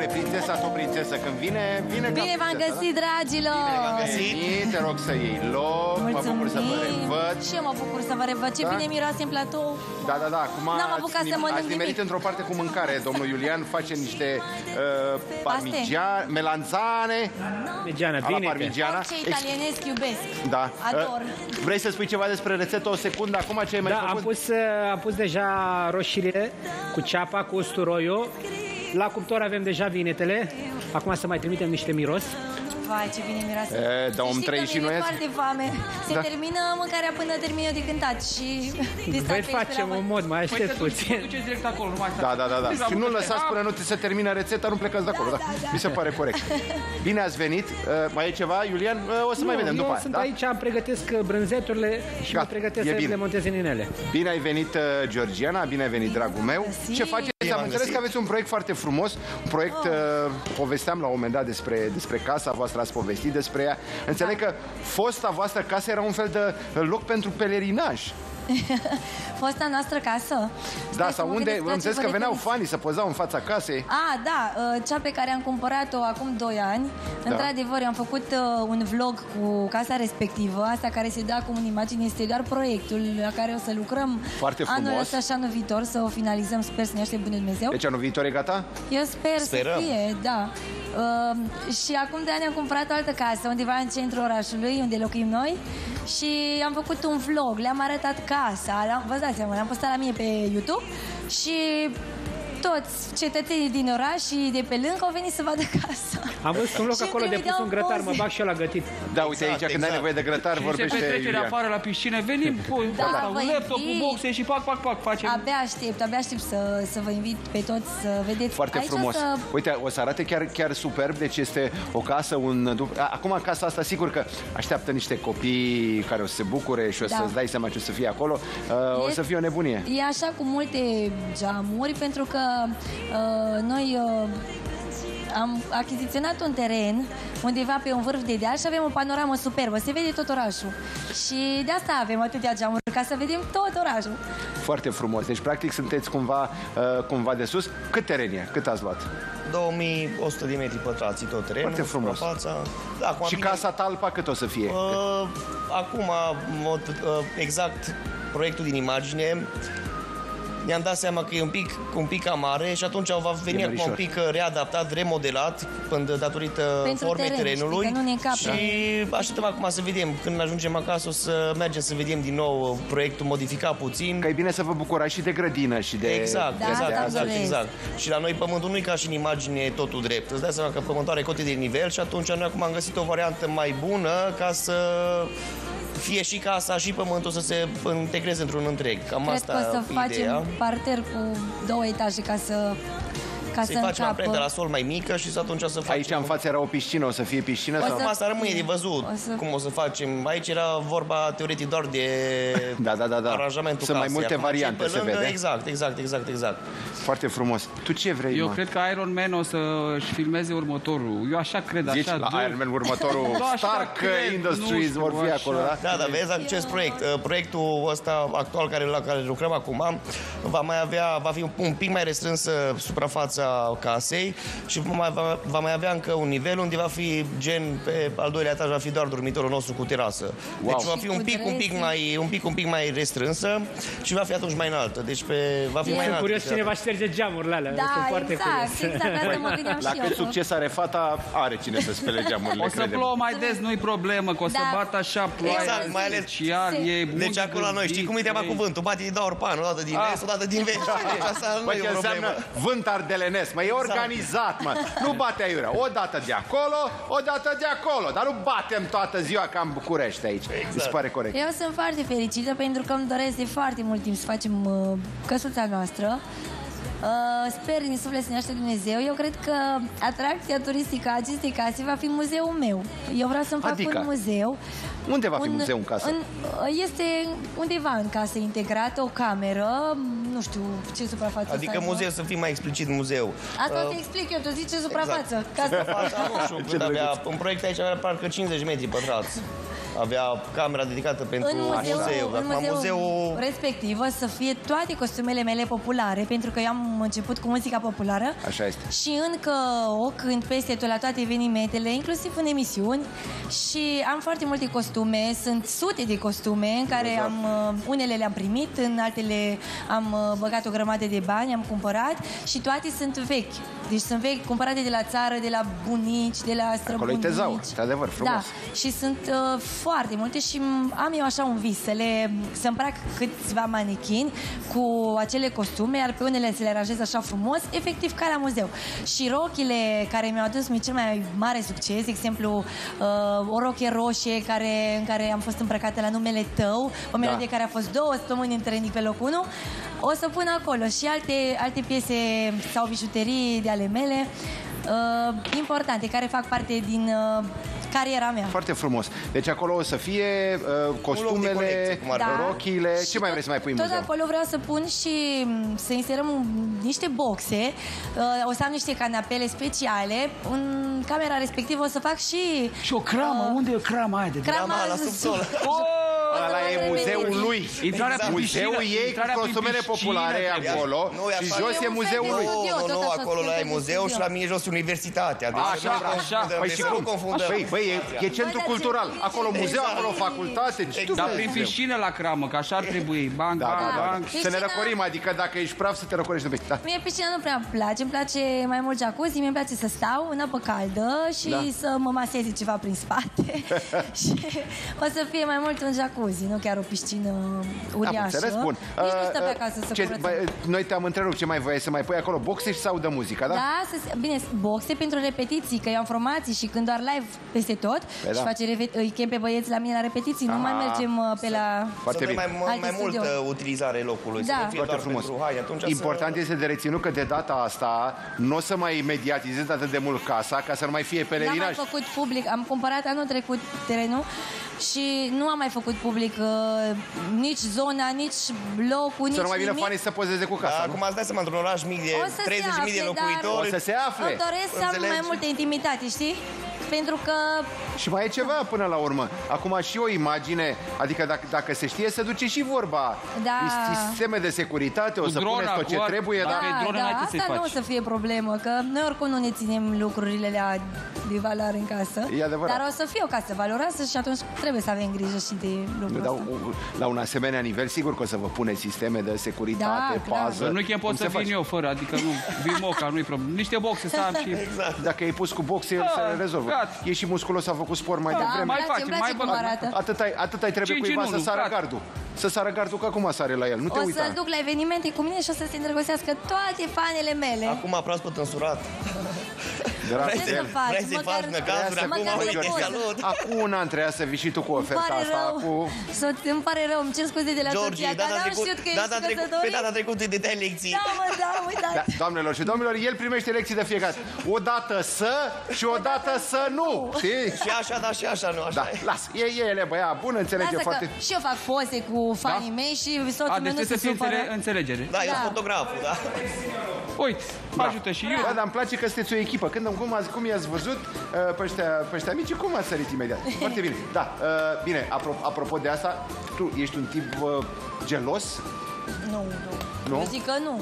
domnule, prințesa tot prințesă. Când vine, vine ca Bine v-am prințesă, găsit, dragilor! da? Veni, te rog să iei loc. Mă bucur să vă revăd. Și eu mă bucur să vă revăd. Ce Da? bine miroase în platou. Da, da, da. Acum N-am apucat ați, să mănânc ați nimic. nimerit într-o parte cu mâncare. Domnul Iulian face niște uh, parmigiane, melanzane. Parmigiana, Ala bine. parmigiana. Orice Ex- italienesc iubesc. Da. Ador. Uh, vrei să spui ceva despre rețetă o secundă? Acum ce ai mai Da, făcut? am pus, uh, am pus deja roșiile cu ceapa, cu usturoiul. La cuptor avem deja vinetele. Acum să mai trimitem niște miros. Vai, ce bine miroase. E, dar om Știi trăi că și mi-e noi azi? foarte foame. Se Da. termină mâncarea până termină de cântat și de stat Voi pe aici pe facem la un voi. mod, mai Păi aștept te duci, puțin. te duceți direct acolo, nu mai stați. Da, da, da, da. Deja Și nu bucăți. lăsați până nu ți se termină rețeta, nu plecați de acolo. Da, Mi se pare corect. Bine ați venit. Uh, mai e ceva, Iulian? Uh, o să mai vedem eu după aia. sunt Da? aici, am pregătesc uh, brânzeturile și Gata, mă pregătesc e să bine. le montez în inele. Bine ai venit, uh, Georgiana, bine ai venit, dragul meu. găsit. Ce faceți? Bine Am v-am înțeles găsit. că aveți un proiect foarte frumos, un proiect, Oh. uh, povesteam la un moment dat despre, despre casa voastră, ați povestit despre ea. Înțeleg Da. că fosta voastră casă era un fel de uh, loc pentru pelerinaj. Fosta noastră casă. Da, Stai să sau mă unde, gândesc la am înțeles ce că vă veneau referiți. fanii să pozau în fața casei. Ah, da, uh, cea pe care am cumpărat-o acum 2 ani. Da. Într-adevăr, eu am făcut uh, un vlog cu casa respectivă, asta care se da acum în imagine este doar proiectul la care o să lucrăm Foarte anul frumos. ăsta și anul viitor, să o finalizăm, sper să ne aștept bunul Dumnezeu. Deci anul viitor e gata? Eu sper Sperăm. să fie, da. Uh, și acum de ani am cumpărat o altă casă, undeva în centrul orașului, unde locuim noi. Și am făcut un vlog, le-am arătat casa, le-am, vă dați seama, le-am postat la mine pe YouTube și toți cetățenii din oraș și de pe lângă au venit să vadă casa. Am văzut un loc Și acolo de pus trimiteau un grătar, mă poze. bag și eu la gătit. Da, uite Exact, aici, când ai exact. nevoie de grătar, Și se vorbește petrecere Iulian. afară la piscină, venim cu Da, da, vă un laptop, cu invit. boxe și pac, pac, pac, facem. Abia aștept, abia aștept să, să vă invit pe toți să vedeți. Foarte Aici frumos. O să... Uite, o să arate chiar, chiar superb, deci este o casă, un... A, Acum casa asta, sigur că așteaptă niște copii care o să se bucure și o Da. să-ți dai seama ce o să fie acolo. Uh, o E- să fie o nebunie. E așa cu multe geamuri pentru că uh, noi uh, am achiziționat un teren undeva pe un vârf de deal și avem o panoramă superbă, se vede tot orașul. Și de asta avem atâtea geamuri, ca să vedem tot orașul. Foarte frumos. Deci, practic, sunteți cumva, uh, cumva de sus. Cât teren e? Cât ați luat? 2100 de metri pătrați tot terenul. Foarte frumos. suprafața. Da, acum Și bine, casa talpa cât o să fie? Uh, acum, în mod, uh, exact, proiectul din imagine, ne-am dat seama că e un pic, un pic cam mare și atunci va veni E acum un mărișor. pic uh, readaptat, remodelat, până datorită Pentru formei teren, terenului. știi, că nu ne încapă. și așteptăm acum să vedem. Când ajungem acasă o să mergem să vedem din nou uh, proiectul modificat puțin. Că e bine să vă bucurați și de grădină și de... Exact, Da, exact, asta exact, doresc. exact. Și la noi pământul nu e ca și în imagine totul drept. Îți dai seama că pământul are cote de nivel și atunci noi acum am găsit o variantă mai bună ca să fie și casa și pământul să se integreze într-un întreg. Cam Cred asta că o să e facem ideea. parter cu două etaje ca să ca Să-i să facem amprenta la încapă. sol mai mică și să atunci să facem... Aici în față era o piscină, o să fie piscină? O sau... Acum asta rămâne de văzut o să- cum o să facem. Aici era vorba teoretic doar de Da, da, da, da. aranjamentul Sunt mai casei. multe Acum, ce variante, pe se lângă, vede. Exact, exact, exact, exact. Foarte frumos. Tu ce vrei, Eu mă? cred că Iron Man o să-și filmeze următorul. Eu așa cred, Zici așa. la duc. Iron Man următorul Da, așa Stark cred, Industries nu știu, vor fi așa. acolo, da? Da, da, vezi acest proiect. Uh, Proiectul ăsta actual care, la care lucrăm acum va mai avea, va fi un pic mai restrânsă suprafața casei și va mai, va, va mai avea încă un nivel unde va fi gen pe al doilea etaj va fi doar dormitorul nostru cu terasă. Wow. Deci va fi Și un cu pic, un pic drese. mai, un pic, un pic mai restrânsă și va fi atunci mai înaltă. Deci pe, va fi Sunt mai Sunt înaltă. curios cine va șterge geamurile alea. Da, Sunt foarte exact, curios. exact, asta mă gândeam La și eu. cât succes are fata, are cine să spele geamurile, O să crede-mă. plouă mai des, nu-i problemă, că o să Da. bată așa ploaia. Exact, mai ales- Iar e Deci acolo la noi, știi cum e treaba cuvântul? Bate din două ori pan, o dată din Ah. vest, o dată din vest. Deci asta nu Băi, e ce o înseamnă problemă. vânt ardelenesc, mă, e organizat, mă. Nu bate aiurea, o dată de acolo, o dată de acolo, dar nu batem toată ziua ca în București aici. Mi se pare corect. Eu sunt foarte fericită pentru că îmi doresc de foarte mult timp să facem uh, căsuța noastră. Uh, sper din suflet să ne aștept Dumnezeu. Eu cred că atracția turistică a acestei case va fi muzeul meu. Eu vreau să-mi fac Adică? un muzeu. Unde va fi muzeul în casă? În, uh, este undeva în casă integrată, o cameră, nu știu ce suprafață să Adică aibă. muzeu să fie mai explicit muzeu. Asta Uh, te explic eu, tu zici ce suprafață. Exact. Ca să... Suprafața, nu știu, cât avea, în proiect aici avea parcă 50 metri pătrați. Avea camera dedicată pentru în muzeul, muzeu. în Acum muzeul muzeul... respectiv o să fie toate costumele mele populare, pentru că eu am început cu muzica populară. Așa este. Și încă o cânt peste tot la toate evenimentele, inclusiv în emisiuni. Și am foarte multe costume, sunt sute de costume în care am, uh, unele le-am primit, în altele am uh, băgat o grămadă de bani, am cumpărat și toate sunt vechi. Deci sunt vechi, cumpărate de la țară, de la bunici, de la străbunici. e tezaur, într-adevăr, frumos. Da, și sunt uh, foarte multe și m- am eu așa un vis să le să îmbrac câțiva manichini cu acele costume, iar pe unele să le aranjez așa frumos, efectiv ca la muzeu. Și rochile care mi-au adus mie cel mai mare succes, de exemplu, uh, o rochie roșie care, în care am fost îmbrăcată la numele tău, o melodie care a fost două săptămâni în trending pe locul 1, o să pun acolo și alte, alte piese sau bijuterii de ale mele uh, importante, care fac parte din uh, cariera mea. Foarte frumos. Deci acolo o să fie uh, costumele, colecție, cum ar Da. rochiile. Și Ce mai tot- vrei să mai pui în Tot muzeu? acolo vreau să pun și m, să inserăm un- niște boxe, uh, o să am niște canapele speciale, în camera respectivă o să fac și Și o cramă, unde e crama aia de crama la subsol. Ăla e muzeul lui. Intrarea Exact. prin piscină, Muzeul ei cu intrarea prin costumele piscină populare trebuie. acolo Nu, e și așa. jos E e un muzeul fel de lui. studio, Nu, tot nu, așa, acolo la studio e de muzeul și studio. la mijlos universitatea. Deci Așa, nu așa. confundăm, Păi deci și să nu cum? confundăm. Păi, băi, e, e centru Băi, dar cultural. ce- Acolo muzeu, Exact. acolo facultate. Ce tu Dar vrei prin să- piscină la cramă, că așa ar trebui. Bang, Da, bang, da, da. bang. Să ne Piscina- răcorim, adică dacă ești praf să te răcorești în piscină. Da. Mie piscina nu prea îmi place, îmi place mai mult jacuzzi, mie îmi place să stau în apă caldă și Da. să mă maseze ceva prin spate. și o să fie mai mult un jacuzzi, nu chiar o piscină Am uriașă. înțeles, bun. Nici nu Uh, stă pe uh, acasă să ce- curățăm. bă, Noi te-am întrerupt, ce mai voiai să mai pui acolo? Boxe și să audă muzica, da? Da, să, se- bine, boxe pentru repetiții, că eu am formații și când doar live peste tot Păi și da. face reve- îi chem pe băieți la mine la repetiții, nu mai Aha. mergem uh, pe la... Foarte Să avem bine. mai, Alte mai multă studiouri. utilizare locului, să Da. nu fie Foarte doar frumos. pentru haine. Atunci Important să... este de reținut că de data asta nu o să mai mediatizezi atât de mult casa ca să nu mai fie N-am mai pelerinaj. făcut public, am cumpărat anul trecut terenul și nu am mai făcut public uh, nici zona, nici locul, nici Să nu mai vină nimic. fanii să pozeze cu Da, casa. nu? acum îți dai seama, într-un oraș mic de O să se 30.000 de afle, locuitori. O să se afle. Îmi doresc să am Înțelegi? mai multă intimitate, știi? Pentru că Și mai e ceva până la urmă. Acum și o imagine, adică dacă, dacă se știe, se duce și vorba. Da. Sisteme de securitate, o Cu să drona, puneți tot ce cu ar- trebuie, da. da? Pe dronă da, n-ai ce să-i asta nu o faci. să fie problemă, că noi oricum nu ne ținem lucrurile la de valoare în casă. E adevărat. Dar o să fie o casă valoroasă și atunci trebuie să avem grijă și de lucrul Dar ăsta. la un asemenea nivel, sigur că o să vă puneți sisteme de securitate, Da, clar. pază. Nu chiar pot Cum să se vin face? eu fără, adică nu, vin moca, nu-i problemă. Niște boxe să am și... Dacă ai pus cu boxe, el Da, se rezolvă. Gata. E și musculos, a făcut sport mai Da, devreme. îmi mai place, facem, îmi place mai cum băgăm. arată. Atât ai, atât ai trebuie Cinci cuiva în să unu, sară gata. gardul. Să sară gardul, că acum sare la el. Nu te O uita. să duc la evenimente cu mine și o să se îndrăgostească toate fanele mele. Acum proaspăt însurat. Dragul Ce de să el. faci? Vrei să-i Măcar- faci năcazuri măcar acum? de Uite, poză. salut! Acum un an trebuia să vii și tu cu Îmi oferta pare asta. rău. Cu... Să- îmi pare rău, îmi cer scuze de la George, soția ta, data n-am trecut, știut că data ești trecut, pe căsătorit. data trecută îi dai lecții. Da, mă, da, am uitat. Da, doamnelor și domnilor, el primește lecții de fiecare. O dată să și o dată să nu. Știi? Și așa, da, și așa, nu așa. Da, las. E, e ele, băia, bun, înțelege Lasă foarte... că și eu fac poze cu fanii mei și soțul A, meu deci nu se trebuie să fie supără. înțele- înțelegere. Da, eu Da. sunt fotograful, da. Uite, mă ajută și eu. Da, dar îmi place că sunteți o echipă. Când, cum, ați, cum i-ați văzut uh, pe ăștia, pe ăștia mici, cum ați sărit imediat? Foarte bine. Da, uh, bine, apro, apropo de asta, tu ești un tip uh, gelos? Nu, nu. Nu? Eu zic că nu.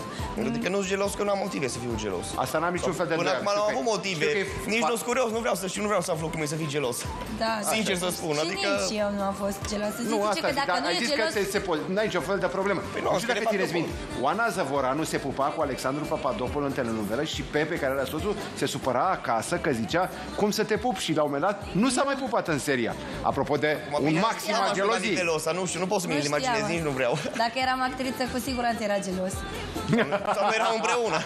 Adică nu-s gelos, că nu am motive să fiu gelos. Asta n-am niciun fel de Până îndoială. acum Știu am că- avut motive. știu că e Nici fa- nu sunt curios, nu vreau să și nu vreau să aflu cum e să fii gelos. Da, Sincer da. să spun, și adică- nici eu nu am fost geloasă. Zice Nu, asta că zic, dacă dar nu ai e zis gelos... că se, se po- n-ai niciun fel de problemă. Păi nu, nu știu că dacă le fac țineți eu. minte. Oana Zăvoranu se pupa cu Alexandru Papadopoulos în telenovelă și Pepe, care era soțul, se supăra acasă că zicea cum să te pup și la un moment dat nu s-a mai pupat în seria. Apropo de Mă, un bine, maxim n-am al ajuns la geloziei. nivelul ăsta, nu știu, nu pot să mi Nu l imaginez, știam. nici nu vreau. Dacă eram actriță, cu siguranță era gelos. Sau nu eram împreună.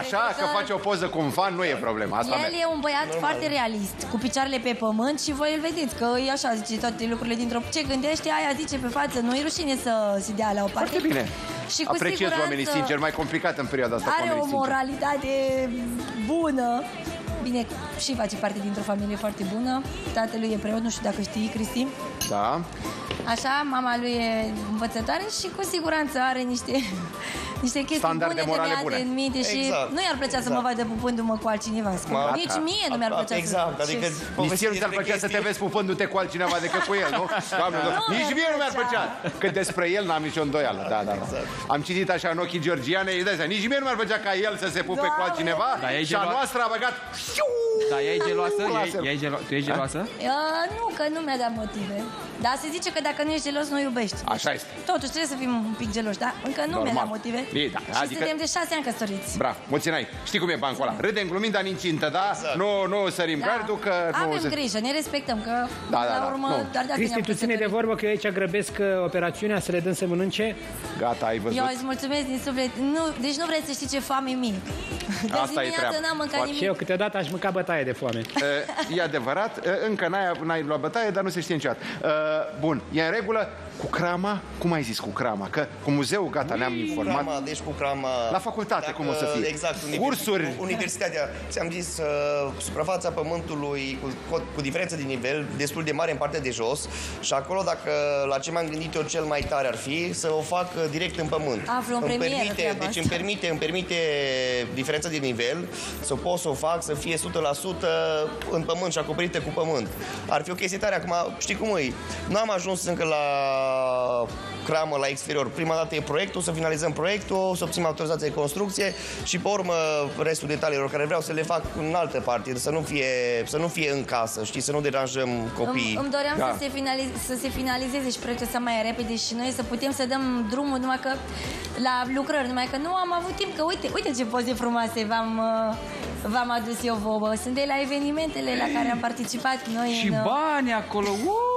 Așa că face o poză cu un fan nu e problema. Asta El merge. e un băiat foarte realist, cu picioarele pe pământ și voi îl vedeți că e așa, zice toate lucrurile dintr-o... Ce gândește, aia zice pe față, nu e rușine să se dea la o parte. Foarte bine. Și cu Apreciez siguranță oamenii sinceri, mai complicat în perioada asta cu Are o oamenii sinceri. moralitate bună. Bine, și face parte dintr-o familie foarte bună. Tatălui e preot, nu știu dacă știi, Cristi. Da. Așa, mama lui e învățătoare și cu siguranță are niște, niște chestii Standarde bune morale de bune. în minte și Exact, nu i-ar plăcea să mă exact. vadă pupându-mă cu altcineva. Ma- Nici mie nu mi-ar A- a- plăcea Exact, să... adică ce- Nici povestiți ție nu ți-ar despre plăcea să te chestii- vezi pupându-te cu altcineva decât cu el, nu? Doamne, Nu, doamne. Nici nu mie nu mi-ar plăcea. plăcea. Că despre el n-am nicio îndoială. Da, da, da. Am citit așa în ochii Georgiane, îi dai seama, nici mie nu mi-ar plăcea ca el să se pupe cu Doamne. altcineva Da, e și a gelo- noastră a băgat... Da, ea e geloasă? Ea, Lasă-l. ea e gelo- tu ești geloasă? Uh, nu, că nu mi-a dat motive. Dar se zice că dacă nu ești gelos, nu iubești. Așa este. Totuși trebuie să fim un pic geloși, da? Încă nu mi-a Normal. dat motive. Bine, da, și adică- suntem de șase ani căsătoriți. Bravo, mulți n-ai. Știi cum e bancul ăla? Râdem glumind, dar incintă, da? Exact. Nu, nu sărim gardul, că nu... Avem se- grijă, ne respectăm, că Da, da, la da, urmă nu. doar de asta Cristi, ne-am tu ține de căsătorit. vorbă că eu aici grăbesc uh, operațiunea să le dăm să mănânce. Gata, ai văzut? Eu îți mulțumesc din suflet. Nu, deci nu vreți să știți ce foame mie. De Asta e dimineață treaba. n-am mâncat Foarte. Și nimic. eu câteodată aș mânca bătaie de foame. Uh, E adevărat, uh, încă n-ai, n-ai luat bătaie, dar nu se știe niciodată. Uh, Bun, e în regulă cu crama? Cum ai zis cu crama? Că cu muzeul, gata, ne-am informat. Crama, deci cu crama... La facultate, cum o să fie? Exact. univers- Cursuri? Universitatea. Ți-am zis, uh, suprafața pământului cu, cu, cu diferență de nivel, destul de mare în partea de jos și acolo, dacă la ce m-am gândit eu cel mai tare ar fi, să o fac uh, direct în pământ. Aflu în Îmi premieră permite, treaba Deci asta. îmi permite, îmi permite diferența de nivel să pot să o fac să fie 100% în pământ și acoperită cu pământ. Ar fi o chestie tare. Acum, știi cum e? Nu am ajuns încă la cramă la exterior. Prima dată e proiectul, să finalizăm proiectul, să obținem autorizație de construcție și pe urmă restul detaliilor care vreau să le fac în altă parte, să nu fie, să nu fie în casă, știi, să nu deranjăm copiii. Îmi, îmi doream Da. să, se finalize, să se finalizeze și proiectul să mai repede și noi să putem să dăm drumul numai că la lucrări, numai că nu am avut timp, că uite, uite ce poze frumoase v-am, uh, v-am adus eu vouă. Sunt de la evenimentele la care am participat noi Și în... uh, bani acolo. Uuu!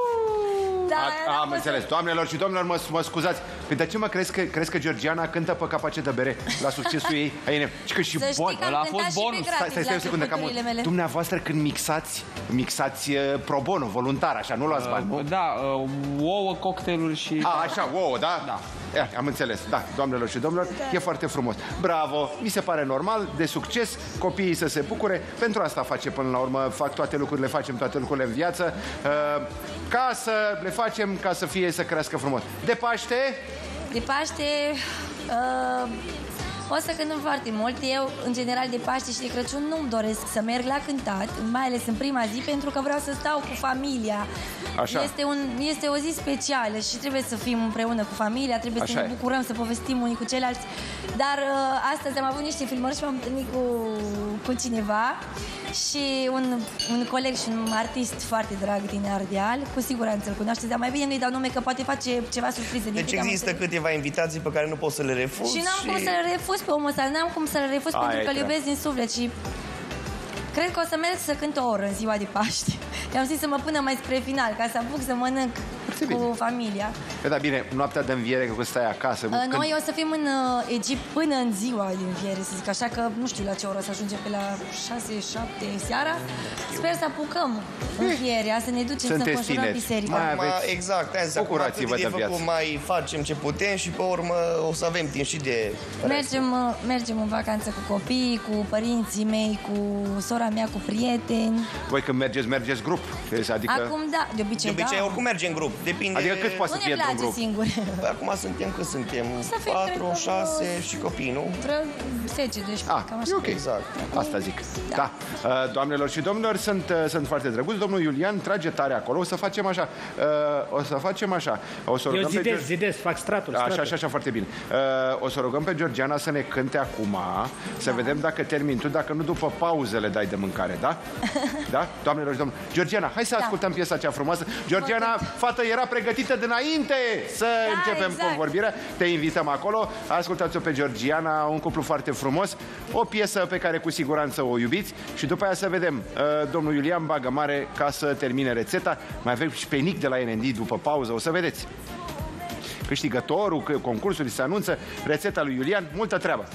Da, A, n-am am văzut. înțeles. Doamnelor și domnilor, mă, mă scuzați. Păi de ce mă crezi că, crezi că Georgiana cântă pe capace de bere la succesul ei? Ai, și că și Să știi bon. că am Ăla a cântat fost și pe bonus. Stai, grafic stai, stai o la secundă, cam începuturile mele. Dumneavoastră când mixați, mixați uh, pro bono, voluntar, așa, nu luați bani, nu? Da, uh, ouă, cocktailuri și... A, așa, ouă, da? Da. Ia, am înțeles, da, doamnelor și domnilor, e foarte frumos. Bravo, mi se pare normal, de succes, copiii să se bucure, pentru asta face până la urmă, fac toate lucrurile, facem toate lucrurile în viață, uh, ca să le facem, ca să fie, să crească frumos. De Paște, De Paște uh, o să cântăm foarte mult. Eu, în general, de Paște și de Crăciun nu-mi doresc să merg la cântat, mai ales în prima zi, pentru că vreau să stau cu familia. Așa. Este, un, este o zi specială și trebuie să fim împreună cu familia, trebuie Așa să ne e. bucurăm, să povestim unii cu ceilalți. Dar uh, astăzi am avut niște filmări și m-am întâlnit cu, cu cineva și un, un coleg și un artist foarte drag din Ardeal. Cu siguranță îl cunoașteți, dar mai bine nu-i dau nume că poate face ceva surpriză. din Deci câte am există înțeles. câteva invitații pe care nu pot să le refuz Și n-am cum să-l refuz pe omul ăsta, n-am cum să-l refuz Aia pentru e că îl treaba. iubesc din suflet și cred că o să merg să cânt o oră în ziua de Paște. I-am zis să mă pună mai spre final, ca să apuc să mănânc bine. cu familia. Păi da, bine, noaptea de înviere, că stai acasă. Uh, când- Noi o să fim în uh, Egipt până în ziua de înviere, să zic așa că nu știu la ce oră să ajungem, pe la 6-7 seara. Sper să apucăm învierea, să ne ducem să Sunteți înconjurăm tineri. biserica. Mai Acum, aveți- exact, aia zic, acum Bucurați-vă atât de de făcut, viață. mai facem ce putem și pe urmă o să avem timp și de rest. Mergem, uh, mergem în vacanță cu copiii, cu părinții mei, cu sora mea, cu prieteni. Voi când mergeți, mergeți grup. Adică, Acum da, de De obicei, obicei, da. oricum merge în grup. Depinde... adică cât poate să Nu fie ne într-un place grup? singur. Păi acum suntem, cât suntem? Să fim, cred 4, că, 6 vreo- și copii, nu? Vreo 10, 12, Ah, cam e așa. ok. Exact. Asta zic. Da. Uh, Doamnelor și domnilor, sunt, uh, sunt foarte drăguți. Domnul Iulian trage tare acolo. O să facem așa. Uh, O să facem așa. O să Eu rugăm pe zidez, George- zidez, fac stratul, stratul. Așa, așa, așa, foarte bine. Uh, o să rugăm pe Georgiana să ne cânte acum, să vedem dacă termin tu, dacă nu după pauze le dai de mâncare, da? Da? Doamnelor și domnilor. Georgiana, hai să Da. ascultăm piesa cea frumoasă. Georgiana, fată, era pregătită dinainte să începem exact. convorbirea. Te invităm acolo. Ascultați-o pe Georgiana, un cuplu foarte frumos. O piesă pe care cu siguranță o iubiți și după aia să vedem. Uh, domnul Iulian bagă mare ca să termine rețeta. Mai avem și pe Nic de la NND după pauză, o să vedeți câștigătorul, că concursul se anunță, rețeta lui Iulian, multă treabă.